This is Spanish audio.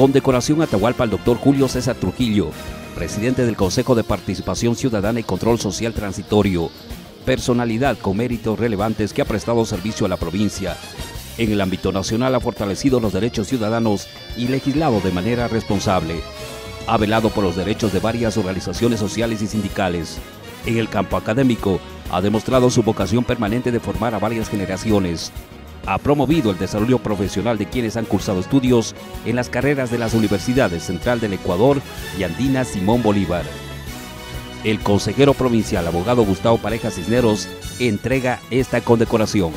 Condecoración Atahualpa al doctor Julio César Trujillo, presidente del Consejo de Participación Ciudadana y Control Social Transitorio, personalidad con méritos relevantes que ha prestado servicio a la provincia. En el ámbito nacional ha fortalecido los derechos ciudadanos y legislado de manera responsable. Ha velado por los derechos de varias organizaciones sociales y sindicales. En el campo académico ha demostrado su vocación permanente de formar a varias generaciones. Ha promovido el desarrollo profesional de quienes han cursado estudios en las carreras de las Universidades Central del Ecuador y Andina Simón Bolívar. El consejero provincial, abogado Gustavo Pareja Cisneros, entrega esta condecoración.